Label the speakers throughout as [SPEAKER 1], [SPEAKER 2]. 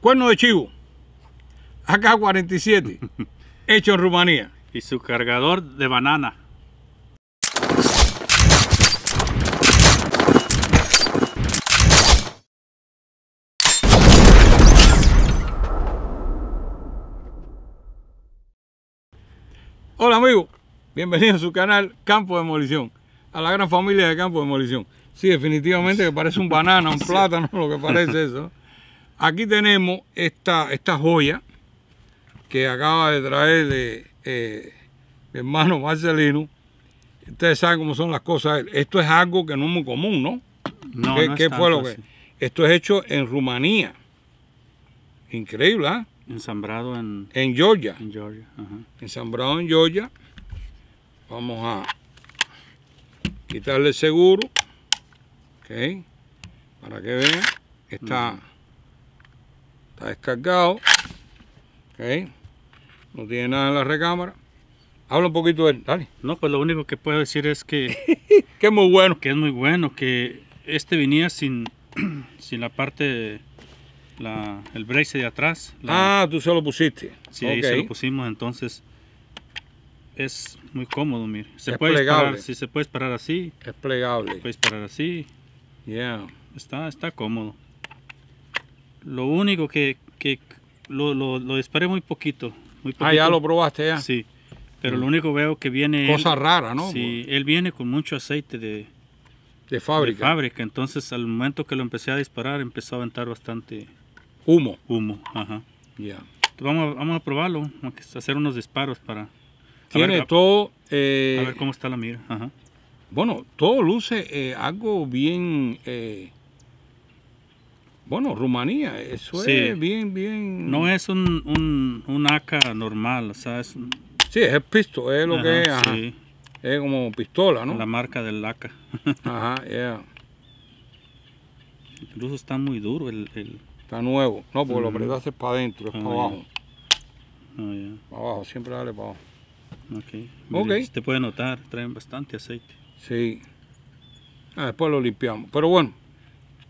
[SPEAKER 1] Cuerno de chivo. AK-47. hecho en Rumanía.
[SPEAKER 2] Y su cargador de banana.
[SPEAKER 1] Hola amigos, bienvenidos a su canal Campo de Demolición, a la gran familia de Campo de Demolición. Sí, definitivamente que parece un banana, un plátano, lo que parece eso. Aquí tenemos esta, esta joya que acaba de traer de, eh, mi hermano Marcelino. Ustedes saben cómo son las cosas. Esto es algo que no es muy común, ¿no?
[SPEAKER 2] No,
[SPEAKER 1] ¿Qué,
[SPEAKER 2] no es
[SPEAKER 1] qué fue lo que?
[SPEAKER 2] así.
[SPEAKER 1] Esto es hecho en Rumanía. Increíble, ¿ah?
[SPEAKER 2] Ensambrado en,
[SPEAKER 1] En Georgia.
[SPEAKER 2] en Georgia. Ajá.
[SPEAKER 1] ensambrado en Georgia. Vamos a quitarle el seguro. Ok. Para que vean. Está, está descargado. Ok. No tiene nada en la recámara. Habla un poquito de él. Dale.
[SPEAKER 2] No, pues lo único que puedo decir es que,
[SPEAKER 1] Que es muy bueno.
[SPEAKER 2] que es muy bueno, que este venía sin, sin la parte, la, el brace de atrás. La,
[SPEAKER 1] Ah, tú se lo pusiste.
[SPEAKER 2] sí, ahí se lo pusimos, entonces es muy cómodo, mire. Se
[SPEAKER 1] Es
[SPEAKER 2] puede
[SPEAKER 1] plegable.
[SPEAKER 2] sí, se puede esperar así,
[SPEAKER 1] Es plegable.
[SPEAKER 2] puede esperar así,
[SPEAKER 1] Yeah.
[SPEAKER 2] está, está cómodo. Lo único que, que lo, lo, lo disparé muy poquito, muy poquito.
[SPEAKER 1] Ah, ya lo probaste ya.
[SPEAKER 2] Sí, pero lo único veo que viene...
[SPEAKER 1] Cosa
[SPEAKER 2] él-
[SPEAKER 1] rara, ¿no?
[SPEAKER 2] Sí, él viene con mucho aceite de,
[SPEAKER 1] De
[SPEAKER 2] de
[SPEAKER 1] fábrica.
[SPEAKER 2] fábrica, entonces al momento que lo empecé a disparar empezó a aventar bastante
[SPEAKER 1] Humo.
[SPEAKER 2] humo. Ajá.
[SPEAKER 1] Yeah.
[SPEAKER 2] Entonces, Vamos, a- vamos a probarlo, vamos a hacer unos disparos para
[SPEAKER 1] Tiene
[SPEAKER 2] ver,
[SPEAKER 1] todo. eh,
[SPEAKER 2] a ver cómo está la mira. Ajá.
[SPEAKER 1] Bueno, todo luce eh, algo bien. eh, bueno, Rumanía, eso
[SPEAKER 2] Sí.
[SPEAKER 1] es bien, bien.
[SPEAKER 2] No es un, un, un AK normal, o sea, es, un-
[SPEAKER 1] Sí, es el pisto, es lo
[SPEAKER 2] ajá,
[SPEAKER 1] que es. ajá.
[SPEAKER 2] sí,
[SPEAKER 1] Es como pistola, ¿no?
[SPEAKER 2] la marca del AK.
[SPEAKER 1] Ajá, yeah.
[SPEAKER 2] Incluso está muy duro el... el
[SPEAKER 1] Está nuevo. No, porque lo
[SPEAKER 2] Ujú.
[SPEAKER 1] apretaste para adentro, es
[SPEAKER 2] Ah,
[SPEAKER 1] para abajo.
[SPEAKER 2] oh, ya,
[SPEAKER 1] Para abajo, siempre dale para abajo.
[SPEAKER 2] ok.
[SPEAKER 1] Ok.
[SPEAKER 2] Mire, Usted puede notar, traen bastante aceite.
[SPEAKER 1] Sí. Ah, después lo limpiamos. Pero bueno,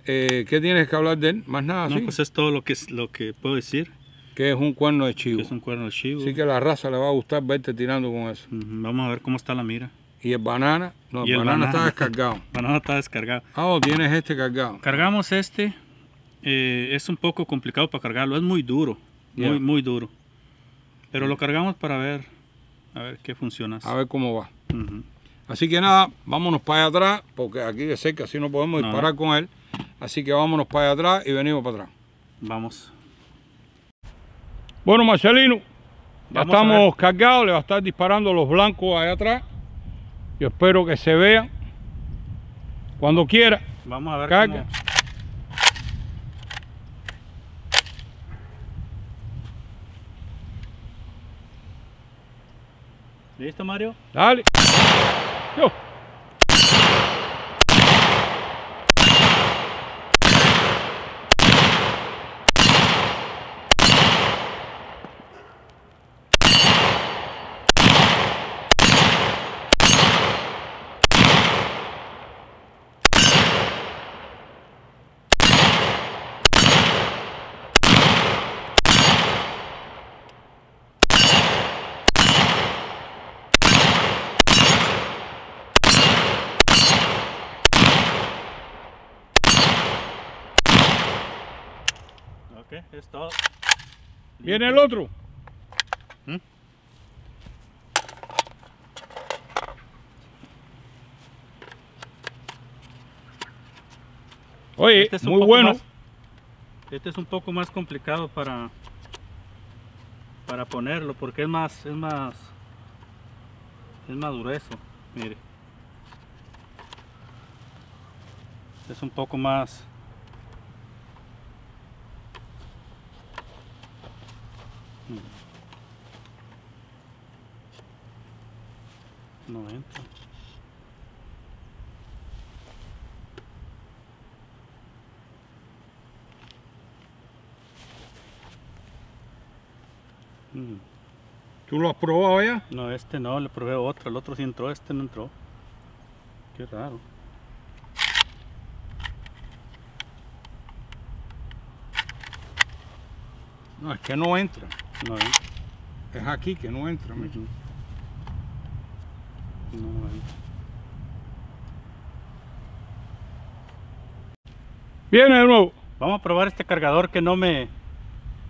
[SPEAKER 1] eh, ¿qué tienes que hablar de él? Más nada,
[SPEAKER 2] no,
[SPEAKER 1] sí.
[SPEAKER 2] pues es todo lo que, lo que puedo decir,
[SPEAKER 1] Que es un cuerno de
[SPEAKER 2] que
[SPEAKER 1] chivo.
[SPEAKER 2] es un cuerno de chivo.
[SPEAKER 1] Así que a la raza le va a gustar verte tirando con eso.
[SPEAKER 2] Vamos a ver cómo está la mira.
[SPEAKER 1] Y el banana, no, el
[SPEAKER 2] el
[SPEAKER 1] banana, está
[SPEAKER 2] banana.
[SPEAKER 1] descargado.
[SPEAKER 2] Banana está descargado.
[SPEAKER 1] Ah, oh, tienes este cargado.
[SPEAKER 2] Cargamos este. eh, es un poco complicado para cargarlo. Es muy duro.
[SPEAKER 1] Ya.
[SPEAKER 2] Muy, muy duro. Pero lo cargamos para ver. A ver qué funciona.
[SPEAKER 1] A ver cómo va.
[SPEAKER 2] Ujú.
[SPEAKER 1] Así que nada, vámonos para allá atrás, porque aquí de cerca así no podemos
[SPEAKER 2] No.
[SPEAKER 1] disparar con él. Así que vámonos para allá atrás y venimos para atrás.
[SPEAKER 2] Vamos.
[SPEAKER 1] Bueno, Marcelino, ya
[SPEAKER 2] Vamos
[SPEAKER 1] estamos cargados, le va a estar disparando los blancos allá atrás. Yo espero que se vean. Cuando quiera,
[SPEAKER 2] Vamos a ver
[SPEAKER 1] carga.
[SPEAKER 2] cómo- ¿Listo, Mario?
[SPEAKER 1] Dale. Yo.
[SPEAKER 2] Ok, es todo.
[SPEAKER 1] Viene el otro.
[SPEAKER 2] ¿Mm?
[SPEAKER 1] Oye,
[SPEAKER 2] Este es un
[SPEAKER 1] muy
[SPEAKER 2] poco
[SPEAKER 1] bueno.
[SPEAKER 2] más- este es un poco más complicado para para ponerlo porque es más es más es más grueso. Mire. Es un poco más No entra. Mm.
[SPEAKER 1] ¿Tú lo has probado ya?
[SPEAKER 2] No, este no, le probé otro, el otro sí entró, este no entró. Qué raro.
[SPEAKER 1] No, es que no entra.
[SPEAKER 2] No, ¿eh?
[SPEAKER 1] Es aquí que no entra. mira.
[SPEAKER 2] Ujú. No, ahí.
[SPEAKER 1] Viene de nuevo.
[SPEAKER 2] Vamos a probar este cargador que no me,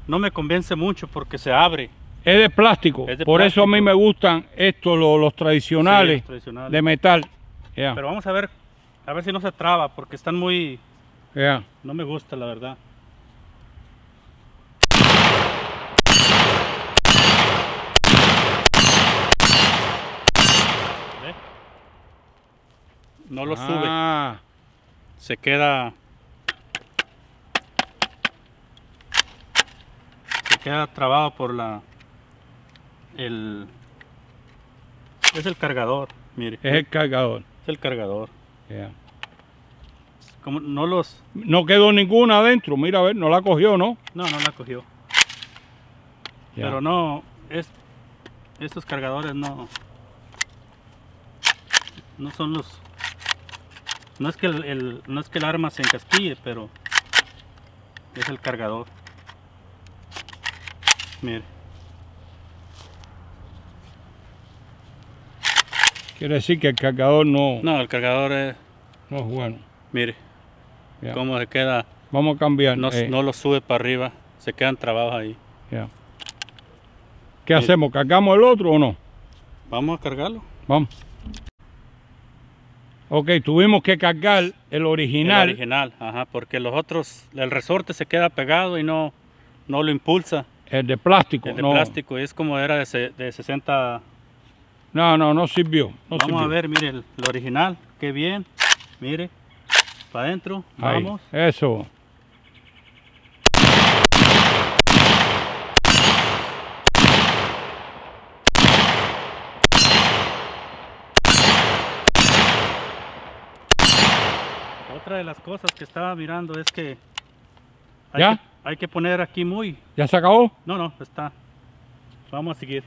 [SPEAKER 2] no me convence mucho porque se abre.
[SPEAKER 1] Es de plástico.
[SPEAKER 2] Es de
[SPEAKER 1] Por eso a mí me gustan estos, los, los tradicionales
[SPEAKER 2] Sí, los tradicionales.
[SPEAKER 1] de metal.
[SPEAKER 2] Pero vamos a ver, a ver si no se traba porque están muy,
[SPEAKER 1] ya.
[SPEAKER 2] no me gusta la verdad. No lo sube,
[SPEAKER 1] Ah,
[SPEAKER 2] se queda, se queda trabado por la, el, es el cargador, mire,
[SPEAKER 1] es el cargador.
[SPEAKER 2] es el cargador.
[SPEAKER 1] Ya.
[SPEAKER 2] Como no los,
[SPEAKER 1] No quedó ninguna adentro. Mira, a ver, no la cogió, ¿no?
[SPEAKER 2] no, no la cogió. Pero no, es, estos cargadores no, no son los, no es que el, el- no es que el arma se encasquille, pero es el cargador. Mire,
[SPEAKER 1] Quiere decir que el cargador no, no.
[SPEAKER 2] no, el cargador es,
[SPEAKER 1] es bueno.
[SPEAKER 2] mire,
[SPEAKER 1] Ya.
[SPEAKER 2] cómo se queda,
[SPEAKER 1] Vamos a cambiar.
[SPEAKER 2] no,
[SPEAKER 1] eh,
[SPEAKER 2] no lo sube para arriba, se quedan trabados ahí.
[SPEAKER 1] ya. ¿Qué hacemos? ¿Cargamos el otro o no?
[SPEAKER 2] Vamos a cargarlo.
[SPEAKER 1] Vamos. Ok, tuvimos que cargar el original.
[SPEAKER 2] El original, ajá, porque los otros, el resorte se queda pegado y no, no lo impulsa.
[SPEAKER 1] El de plástico.
[SPEAKER 2] El de
[SPEAKER 1] no.
[SPEAKER 2] plástico es como era de, de 60.
[SPEAKER 1] No, no, no sirvió. no
[SPEAKER 2] vamos
[SPEAKER 1] sirvió.
[SPEAKER 2] a ver, mire, el, el original, qué bien. Mire, para adentro, vamos.
[SPEAKER 1] Eso.
[SPEAKER 2] Otra de las cosas que estaba mirando es que hay,
[SPEAKER 1] ¿Ya?
[SPEAKER 2] que hay que poner aquí muy.
[SPEAKER 1] ¿Ya se acabó?
[SPEAKER 2] No, no, está. Vamos a seguir.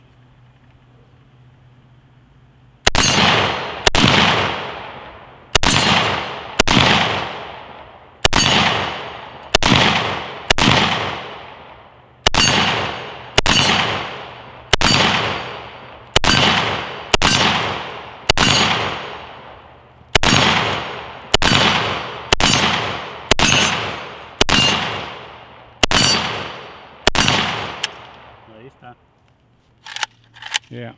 [SPEAKER 2] Ahí está.
[SPEAKER 1] Ya.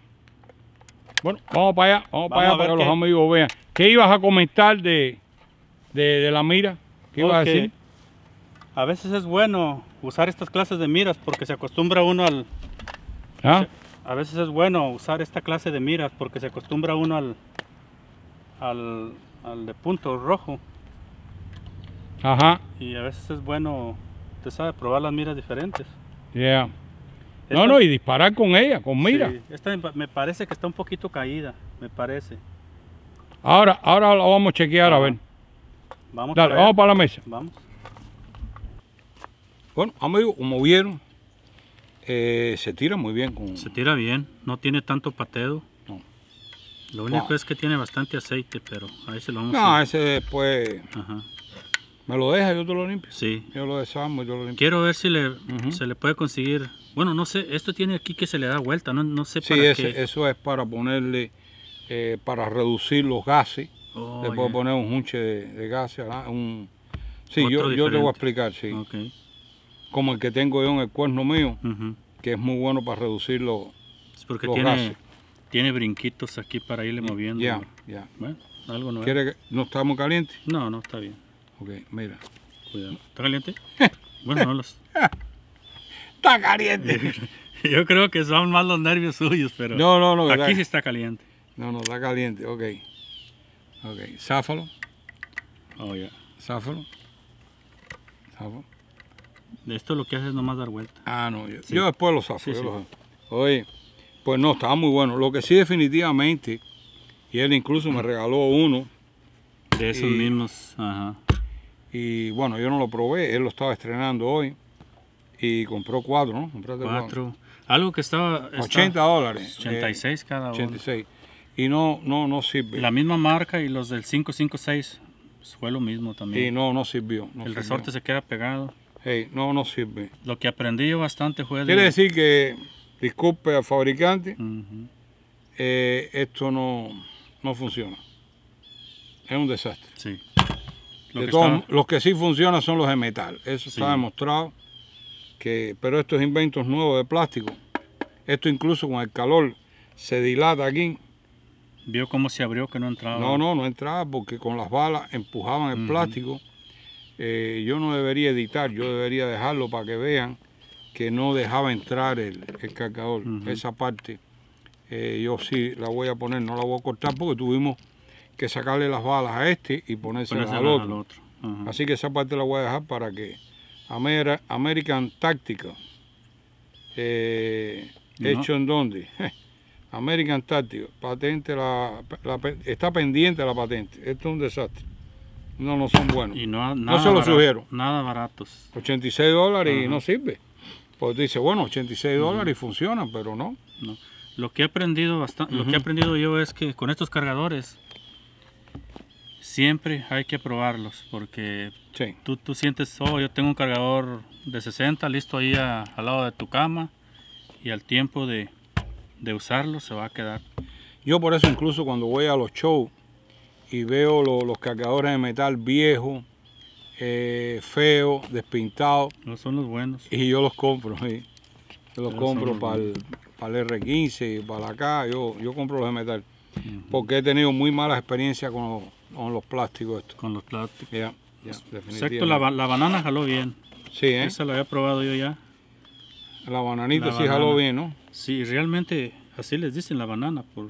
[SPEAKER 1] Bueno, vamos para allá, vamos,
[SPEAKER 2] Vamos
[SPEAKER 1] para allá para que los amigos vean. ¿Qué ibas a comentar de, de, de la mira? ¿Qué ibas a decir?
[SPEAKER 2] A veces es bueno usar estas clases de miras porque se acostumbra uno al.
[SPEAKER 1] ¿Ah?
[SPEAKER 2] A veces es bueno usar esta clase de miras porque se acostumbra uno al. al, al de punto rojo.
[SPEAKER 1] Ajá,
[SPEAKER 2] Y a veces es bueno, usted sabe, probar las miras diferentes.
[SPEAKER 1] ya. No, no, y disparar con ella, con mira.
[SPEAKER 2] sí, esta me pa- me parece que está un poquito caída, me parece.
[SPEAKER 1] Ahora, ahora lo vamos a chequear a ver.
[SPEAKER 2] Vamos
[SPEAKER 1] Dale,
[SPEAKER 2] para allá.
[SPEAKER 1] vamos para la mesa.
[SPEAKER 2] Vamos.
[SPEAKER 1] Bueno, amigos, como vieron, eh, se tira muy bien con...
[SPEAKER 2] Se tira bien, no tiene tanto pateo.
[SPEAKER 1] No.
[SPEAKER 2] Lo único
[SPEAKER 1] No.
[SPEAKER 2] es que tiene bastante aceite, pero ahí se lo vamos
[SPEAKER 1] No,
[SPEAKER 2] a...
[SPEAKER 1] ese después
[SPEAKER 2] Ajá.
[SPEAKER 1] me lo deja, yo te lo limpio.
[SPEAKER 2] Sí.
[SPEAKER 1] Yo lo desarmo, yo lo limpio.
[SPEAKER 2] Quiero ver si le, se le puede conseguir... Bueno, no sé, esto tiene aquí que se le da vuelta, no, no sé
[SPEAKER 1] Sí,
[SPEAKER 2] para
[SPEAKER 1] ese-
[SPEAKER 2] qué.
[SPEAKER 1] eso es para ponerle, eh, para reducir los gases.
[SPEAKER 2] Oh,
[SPEAKER 1] Le puedo poner un hunche de, de gases. Sí, yo, yo te voy a explicar, sí.
[SPEAKER 2] Ok.
[SPEAKER 1] Como el que tengo yo en el cuerno mío, que es muy bueno para reducir los...
[SPEAKER 2] Es porque
[SPEAKER 1] Los
[SPEAKER 2] tiene,
[SPEAKER 1] gases.
[SPEAKER 2] tiene brinquitos aquí para irle moviendo.
[SPEAKER 1] Ya, ya.
[SPEAKER 2] Bueno, no
[SPEAKER 1] ¿Quiere que no está muy caliente?
[SPEAKER 2] No, no, está bien.
[SPEAKER 1] Ok, mira.
[SPEAKER 2] Cuidado. ¿Está caliente? bueno, no los...
[SPEAKER 1] ¡Está caliente!
[SPEAKER 2] Yo creo que son más los nervios suyos, pero...
[SPEAKER 1] no, no, no.
[SPEAKER 2] aquí sí está caliente.
[SPEAKER 1] No, no, está caliente, ok. Ok, záfalo,
[SPEAKER 2] Oh, ya.
[SPEAKER 1] záfalo. Záfalo.
[SPEAKER 2] Esto lo que hace es nomás dar vuelta.
[SPEAKER 1] Ah, no, yo,
[SPEAKER 2] Sí.
[SPEAKER 1] yo después lo zafo.
[SPEAKER 2] Sí,
[SPEAKER 1] lo. Oye, pues no, estaba muy bueno. Lo que sí definitivamente, y él incluso me regaló uno,
[SPEAKER 2] De esos
[SPEAKER 1] Y-
[SPEAKER 2] mismos, ajá.
[SPEAKER 1] y bueno, yo no lo probé, él lo estaba estrenando hoy, y compró cuatro, ¿no? Compraste
[SPEAKER 2] Cuatro. Algo que estaba... está-
[SPEAKER 1] 80 dólares.
[SPEAKER 2] 86 cada
[SPEAKER 1] eh,
[SPEAKER 2] uno.
[SPEAKER 1] 86. Y no, no, no sirve.
[SPEAKER 2] La misma marca y los del 556 pues, fue lo mismo también.
[SPEAKER 1] y no, no sirvió. no
[SPEAKER 2] el
[SPEAKER 1] sirvió.
[SPEAKER 2] resorte se queda pegado.
[SPEAKER 1] Hey, no, no sirve.
[SPEAKER 2] Lo que aprendí yo bastante fue de...
[SPEAKER 1] Quiere decir que, disculpe al fabricante, eh, esto no, no funciona. Es un desastre.
[SPEAKER 2] Sí. Lo
[SPEAKER 1] De
[SPEAKER 2] que
[SPEAKER 1] todos-
[SPEAKER 2] estaba-
[SPEAKER 1] Los que sí funcionan son los de metal. Eso
[SPEAKER 2] Sí.
[SPEAKER 1] está demostrado. Que, pero estos inventos nuevos de plástico, esto incluso con el calor se dilata aquí.
[SPEAKER 2] Vio cómo se abrió que no entraba.
[SPEAKER 1] No, no, no entraba porque con las balas empujaban el plástico. Eh, yo no debería editar, yo debería dejarlo para que vean que no dejaba entrar el, el cargador. Esa parte eh, yo sí la voy a poner, no la voy a cortar porque tuvimos que sacarle las balas a este y ponérselas
[SPEAKER 2] Ponérsela
[SPEAKER 1] al otro.
[SPEAKER 2] al otro. Ajá.
[SPEAKER 1] Así que esa parte la voy a dejar para que Amer- American Tactical, eh,
[SPEAKER 2] No.
[SPEAKER 1] hecho en dónde? American Tactical, patente, la, está pendiente la patente. Esto es un desastre. No, no son buenos.
[SPEAKER 2] Y no, nada
[SPEAKER 1] se lo
[SPEAKER 2] barato-
[SPEAKER 1] sugiero.
[SPEAKER 2] Nada baratos.
[SPEAKER 1] 86 dólares y no sirve. Pues dice, bueno, 86 dólares y funcionan, pero no.
[SPEAKER 2] No. Lo que he aprendido bastante, lo que he aprendido yo es que con estos cargadores siempre hay que probarlos porque
[SPEAKER 1] Sí.
[SPEAKER 2] tú, tú sientes, oh, yo tengo un cargador de 60 listo ahí a- al lado de tu cama y al tiempo de, de usarlo se va a quedar.
[SPEAKER 1] Yo por eso incluso cuando voy a los shows y veo lo- los cargadores de metal viejos, eh, feos, despintados,
[SPEAKER 2] No son los buenos.
[SPEAKER 1] y yo los compro. sí. Yo los compro para el, para el R15 y para acá. Yo, yo compro los de metal. Porque he tenido muy malas experiencias con los, con los plásticos estos.
[SPEAKER 2] Con los plásticos.
[SPEAKER 1] Ya, ya,
[SPEAKER 2] la, la banana jaló bien.
[SPEAKER 1] Sí, ¿eh?
[SPEAKER 2] Esa la había probado yo ya.
[SPEAKER 1] La bananita
[SPEAKER 2] La
[SPEAKER 1] sí jaló bien, ¿no?
[SPEAKER 2] Sí, realmente así les dicen la banana por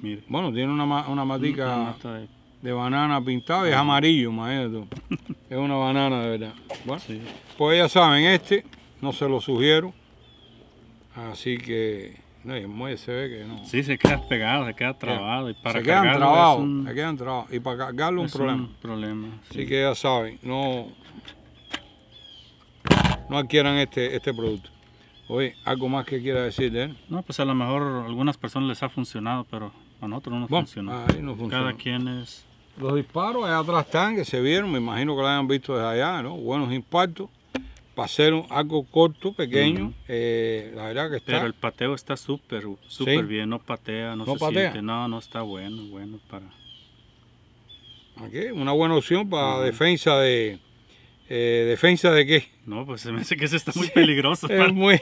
[SPEAKER 2] mire.
[SPEAKER 1] Bueno, tiene una, una matica
[SPEAKER 2] una de-
[SPEAKER 1] de banana pintada y es amarillo, tú. Es una banana de verdad. Bueno,
[SPEAKER 2] sí.
[SPEAKER 1] pues ya saben, este no se lo sugiero. Así que, no, y el muelle se ve que no.
[SPEAKER 2] Sí, se queda pegado, se queda trabado. Y para
[SPEAKER 1] se quedan trabados,
[SPEAKER 2] un,
[SPEAKER 1] se quedan trabados. Y para cargarlo un
[SPEAKER 2] es
[SPEAKER 1] problema.
[SPEAKER 2] un problema. sí.
[SPEAKER 1] Así que ya saben, no, no adquieran este, este producto. Oye, algo más que quiera decir de él.
[SPEAKER 2] No, pues a lo mejor a algunas personas les ha funcionado, pero a nosotros no nos
[SPEAKER 1] Bueno,
[SPEAKER 2] funcionó.
[SPEAKER 1] ahí no funciona.
[SPEAKER 2] Cada quien es...
[SPEAKER 1] Los disparos allá atrás están, que se vieron, me imagino que lo hayan visto desde allá, ¿no? Buenos impactos. Para hacer un- algo corto, pequeño,
[SPEAKER 2] Ujú.
[SPEAKER 1] eh, la verdad que está.
[SPEAKER 2] Pero el pateo está súper, súper
[SPEAKER 1] Sí.
[SPEAKER 2] bien, no patea, no,
[SPEAKER 1] ¿No
[SPEAKER 2] se
[SPEAKER 1] patea?
[SPEAKER 2] siente. No, no está bueno, bueno para...
[SPEAKER 1] Aquí, una buena opción para
[SPEAKER 2] Ujú.
[SPEAKER 1] defensa de. eh, ¿Defensa de qué?
[SPEAKER 2] No, pues se me hace que ese está muy peligroso.
[SPEAKER 1] Es
[SPEAKER 2] para-
[SPEAKER 1] muy,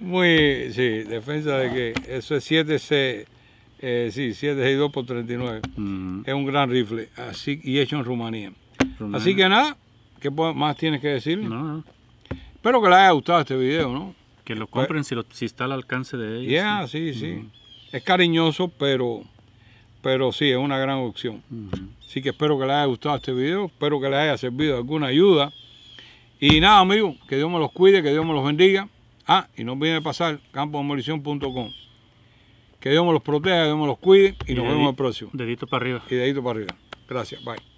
[SPEAKER 1] muy, sí, defensa de qué. Eso es 7 c eh, sí, 762 por 39.
[SPEAKER 2] Ujú.
[SPEAKER 1] Es un gran rifle, así y hecho en Rumanía.
[SPEAKER 2] Rumania.
[SPEAKER 1] Así que nada, ¿qué más tienes que decir?
[SPEAKER 2] No, no,
[SPEAKER 1] Espero que les haya gustado este video, ¿no?
[SPEAKER 2] que lo compren si, lo- si está al alcance de ellos.
[SPEAKER 1] Ya, sí, sí. Es cariñoso, pero, pero sí, es una gran opción. Así que espero que les haya gustado este video, espero que les haya servido de alguna ayuda. Y nada, amigos, que Dios me los cuide, que Dios me los bendiga. Ah, y no olviden pasar camposdemolición.com. Que Dios me los proteja, que Dios me los cuide y,
[SPEAKER 2] Y
[SPEAKER 1] nos vemos el próximo.
[SPEAKER 2] Dedito para arriba.
[SPEAKER 1] Y dedito para arriba. Gracias, bye.